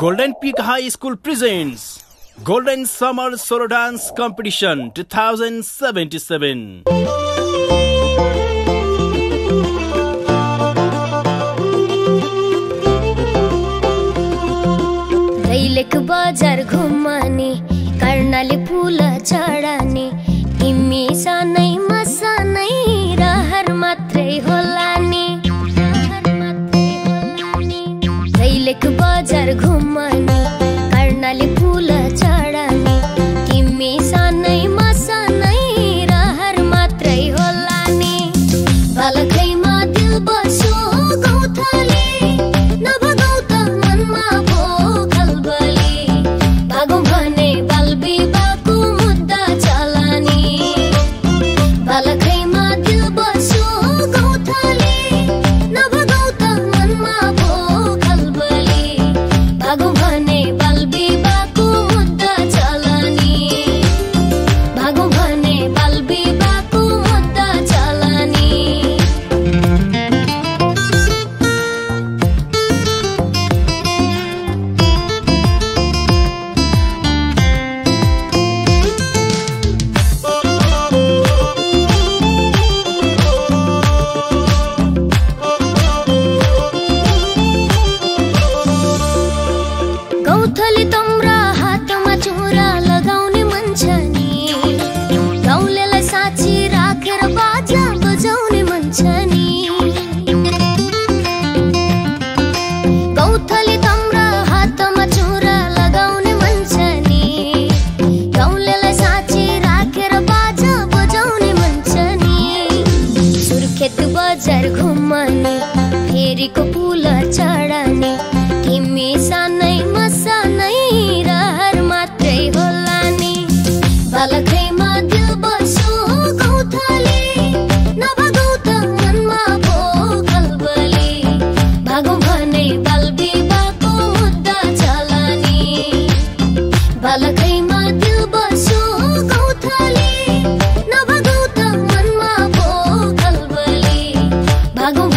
golden peak high school present golden summer solo dance competition two thousand seventy seven बजार घुमानी कर्णाली फुल चढानी तिमी सानै गौथली तम्रा हातमा चुरा लगाउने मन छ नि गाउँलेलाई साँची राखेर बाजा बजाउने मन छ नि गौथली तम्रा हातमा चुरा लगाउने मन छ नि गाउँलेलाई साँची राखेर बाजा बजाउने मन छ नि सुर्खेत बजार घुम्ने फेरीको पुल चढाने तिमी सानै गौथली